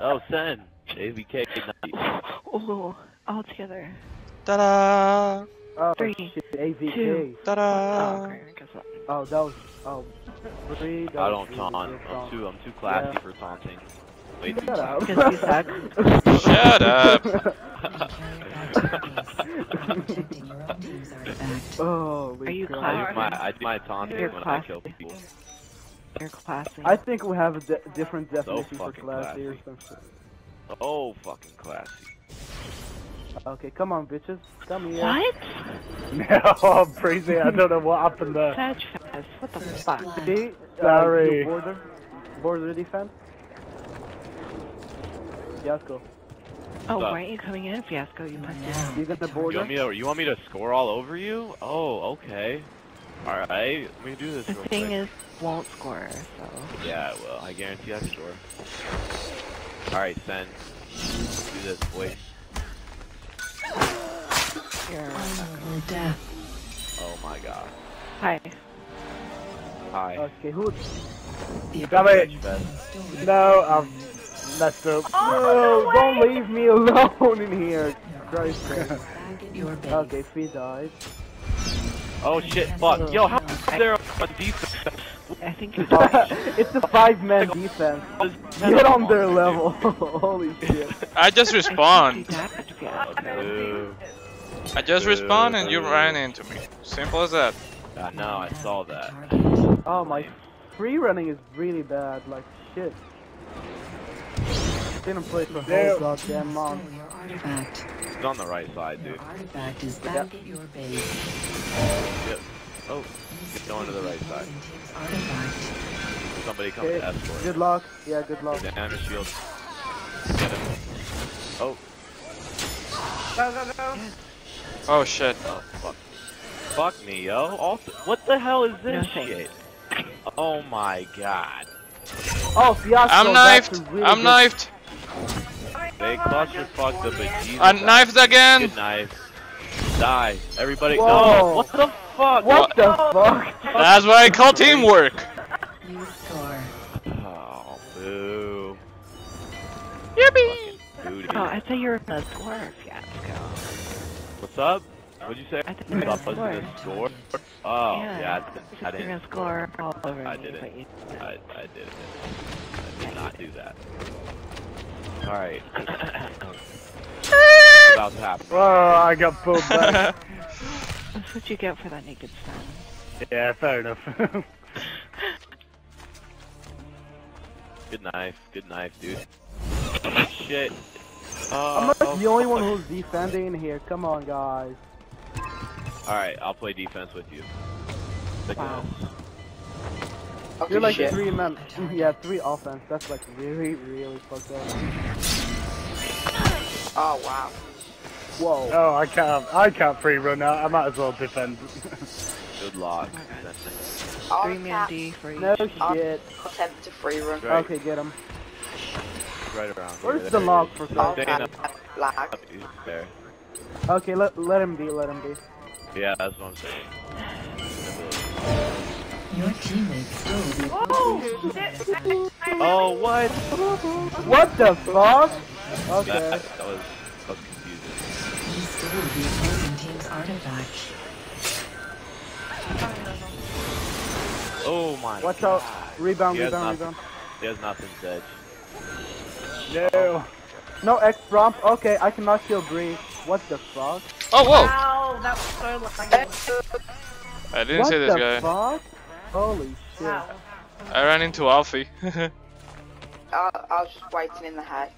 Oh, send. AVK. nice. Ooh, all together. Ta-da! Oh Three, shit, AVK. two. Oh, Ta-da! okay, I. Oh, that was oh three. That I don't really taunt. I'm taunt. too, I'm too classy Yeah. for taunting. Way too Shut up. Because you suck. Shut up! oh, Are you I classy? do my, I do my taunting You're when I classy. kill people. You're classy. I think we have a de different definition for fucking classy or something. Oh, fucking classy. Okay, come on, bitches. Come here. What? No, crazy. I don't know what happened there. Fetch fest. What the fuck? See? Uh, Sorry. you border, border defense. Fiasco. Oh, why aren't you coming in, Fiasco? You pussy. You got the You border? want me to, you want me to score all over you? Oh, okay. Alright, let me do this The real thing quick. is, won't score, so. Yeah, well, I guarantee I score. Alright, send. Do this, boys. You're Oh my god. Hi. Hi. Okay, who? Damn um, it! Bitch. Oh, no, I've messed up. No, don't leave me alone in here. Christ. sake. okay, Fee died. Oh shit, fuck. Yo, how is there on defense? I think you're it's a five-man defense. Get on their level. Holy shit. I just respawned. I just respawned and you ran into me. Simple as that. I know, I saw that. Oh, my free running is really bad. Like, shit. Didn't play for Yeah. whole goddamn month. He's on the right side, dude. Artifact is back at your base. Yep. Oh, he's going to the right side. Somebody come Okay, to escort. good luck. Yeah, good luck. Damn his shield. Get him. Oh, Oh shit. oh, fuck. Fuck me, yo. Also, what the hell is this No shit? Oh my god. Oh, Fiasco. I'm knifed! really I'm good- knifed! They cluster fucked the bejesus. I'm knifed again! Good knife. Die. Everybody. Whoa. No. What the fuck? What the fuck? That's what I call teamwork! You score. Oh, boo. Yippee! Oh, me. I thought you were gonna score, Fiasco. What's up? What'd you say? I thought you were Thought gonna score. gonna score? Oh, Yeah. yeah. I, You I said you were didn't gonna score all over I me, didn't. but I, I did it. I did not do that. Alright. about to happen. Oh, I got pulled back. That's what you get for that naked stun. yeah, fair enough. Good knife. Good knife, dude. Shit. I'm not oh, the only fuck. one who's defending in here. Come on, guys. Alright, I'll play defense with you. Wow. with. You're like three men. Yeah, three offense. That's like really, really fucked up. Oh wow. Whoa. oh, I can't. I can't free run now. I might as well defend. Good luck. I'll Three man tap D for each. No shit. attempt to free run. Right, Okay, get him. right around. Where's here. the There lock he for is. I'll? Dana. tap lag. He's There. Okay, let let him be. Let him be. Yeah, that's what I'm saying. Your teammates will be Oh, what? What the fuck? Okay. That, that was that was confusing. You the opposing team's artifact. Oh my Watch god. out. Rebound, He rebound, rebound. He has nothing, Sedge. No. No X prompt. Okay, I cannot kill Bree. What the fuck? Oh whoa! Wow, that was so lucky. I didn't what see this the guy. fuck? Holy shit. Wow. I ran into Alfie. I, I was just waiting in the hat.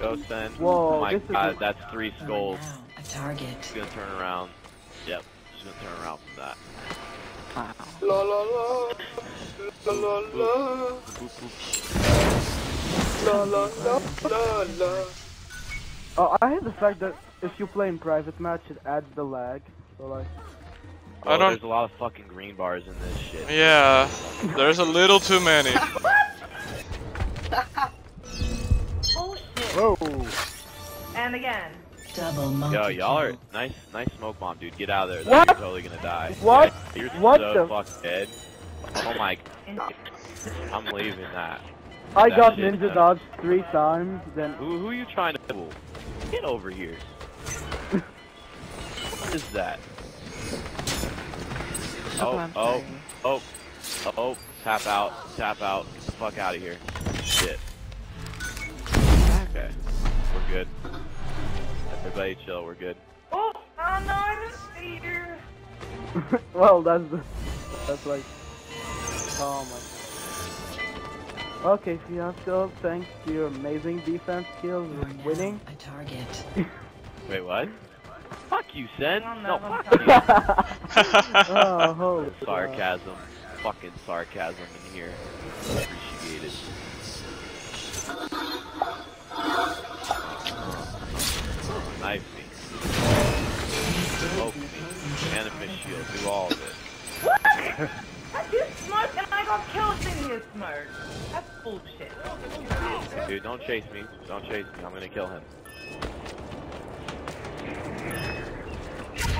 Go send. Whoa, oh my this god, a- that's three You are skulls. now a target. He's gonna turn around. Yep, he's gonna turn around from that. Wow. La la la. La la la. Boop, boop. La la la. La la. Oh, I hate the fact that if you play in private match, it adds the lag. So like, Oh, I don't- There's a lot of fucking green bars in this shit. yeah, there's a little too many. Bullshit. Whoa. And again. Double multi Yo, y'all are nice, nice smoke bomb, dude. Get out of there. What? You're totally gonna die. What? Yeah, you're What so the- fucking dead. Oh my, I'm leaving that. I That got shit ninja sucks. dodged three times, then Who, who are you trying to fool? Get over here. what is that? Oh, Oh, oh, oh, oh, tap out, tap out, get the fuck out of here. Shit. Okay, we're good. Everybody chill, we're good. Oh, oh I didn't see you. well, that's the, that's like, oh my. Okay, Fiasco, thanks to your amazing defense skills, You are winning. a target. Wait, what? Fuck you, Sen. Oh, No, no, fuck you. oh, holy crap. sarcasm. Fucking sarcasm in here. Appreciate it. Knife me. Smoke me. Anime shield. Do all of it. What? I did smoke and I got killed in his smoke. That's bullshit. Dude, don't chase me. Don't chase me. I'm gonna kill him.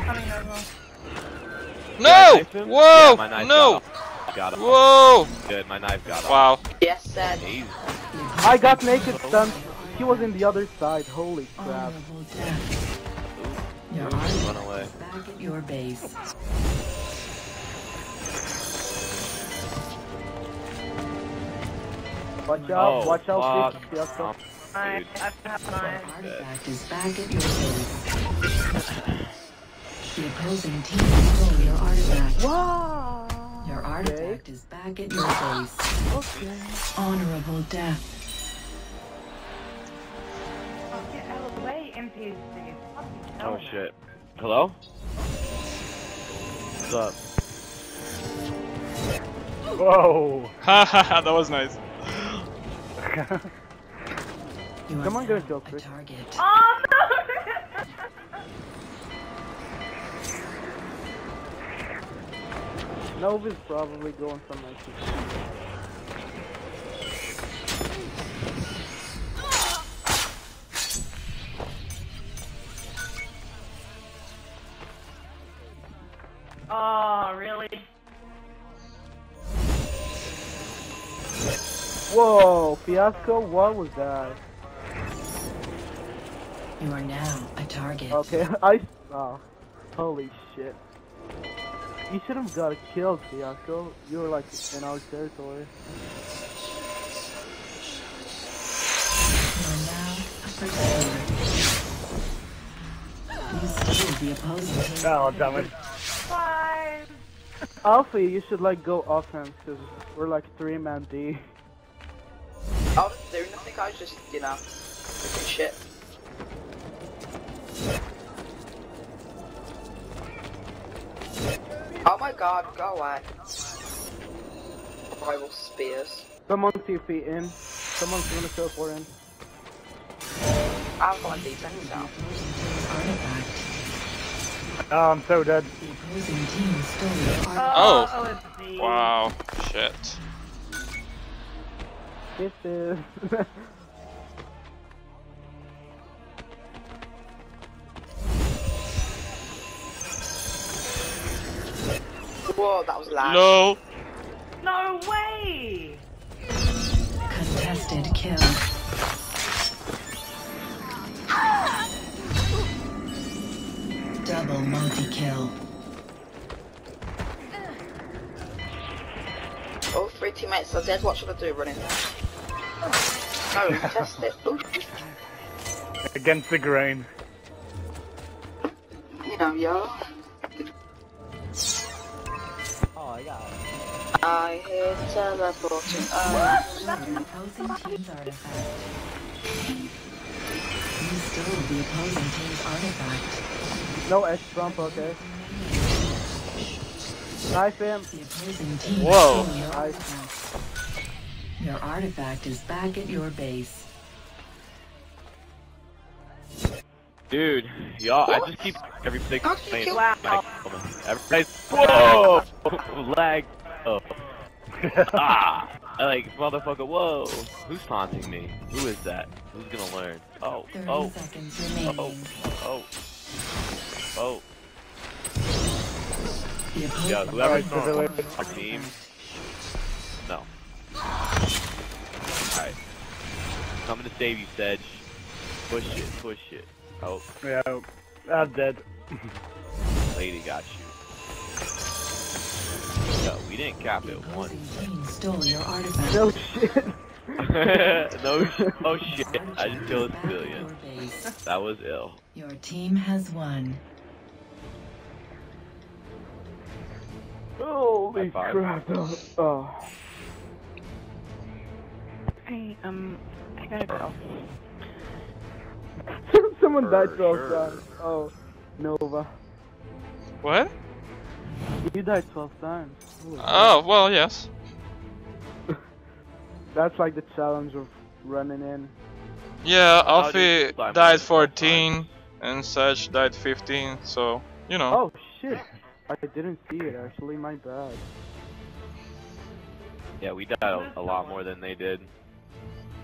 I mean, no, no. Did I No! knife him? Whoa! Yeah, my knife no! Got off. Got off. Whoa! Good, my knife got off. Wow. Yes, Sen. I got naked stunned. He was in the other side. Holy oh, crap. Your artifact run away. is back at your base. Watch oh, out, Oh, watch out, fuck. Fiasco. I, dude. I have Your mine. artifact is back at your base. The opposing team stole your artifact. Wow. Your Okay. artifact is back at your base. Okay. Honorable death. Oh shit. Hello? What's up? Whoa. Haha, that was nice. Come on, now go, Joe, a Chris. target. Oh no! Nova's probably going for my Whoa, Fiasco, what was that? You are now a target. Okay, I. Oh, holy shit. You should have got a kill, Fiasco. You were like in our territory. You are now a protector. You stole the opposing team's Oh, damn it. Five. Alfie, you should like go offense because we're like three man D. I wasn't doing nothing, I was just, you know, freaking shit. Oh my god, go away. Rival spears. Someone feet in. Someone's gonna kill for in. I've got a defense now. Oh, I'm so dead. The opposing team stole your artifact. Oh. Oh, Wow. Shit. Kisses. Whoa, that was loud. No. No way! Contested kill. Double multi-kill. Oh, three teammates are dead. What should I do? Running? No, test it. Against the grain. you know, yo. oh, I got I hear teleporting. Uh, The opposing team's artifact. You stole the opposing team's artifact. No edge trump, okay. Knife him. The opposing team Whoa. stole your Nice. Artifact. Your artifact is back at your base. Dude, y'all, I just keep everything How did you playing. kill- Wow. Everybody's whoa, lag. Oh, ah, I like motherfucker. Whoa, who's taunting me? Who is that? Who's gonna learn? Oh, oh, oh, oh, oh. Yeah, whoever's Alright, so on our team, to save you, Sedge. Push it, push it. Oh, Yeah, I'm dead. lady got you. No, we didn't cap it once. opposing stole your artifact. No shit. no, sh oh shit! I just killed a Back civilian. your base. That was ill. Your team has won. Holy crap. Oh. Hey, um, I gotta go. Someone For died 12 sure. times. Oh, Nova. What? You died 12 times. Holy Oh, well, yes. That's like the challenge of running in. Yeah, Alfie did you die died 14, and Sedge died 15, so, you know. Oh shit. I didn't see it actually, my bad. Yeah, we died a, a lot more than they did.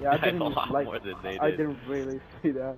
Yeah, I didn't like more than they I didn't really see that.